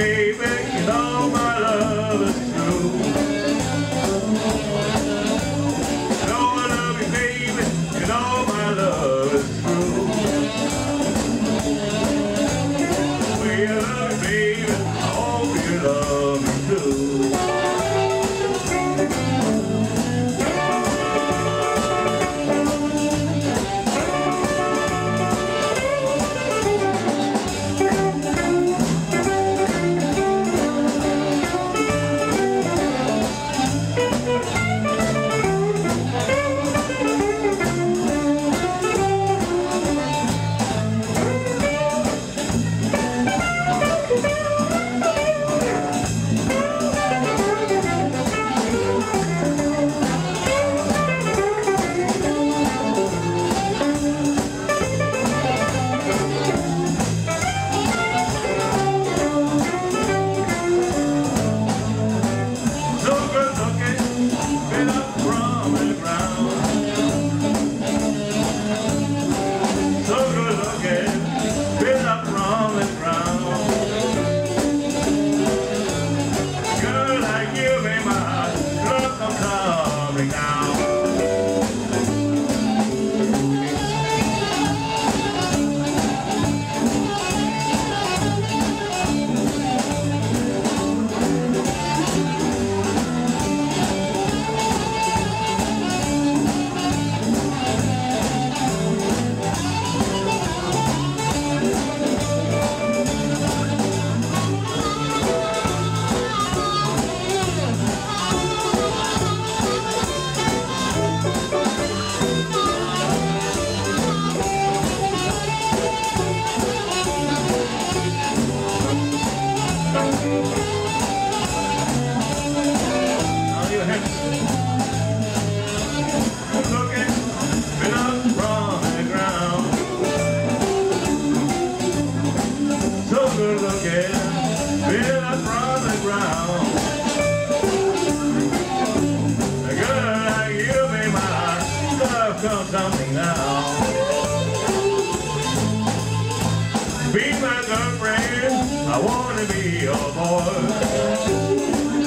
baby, you all my love is true. I wanna be your boy.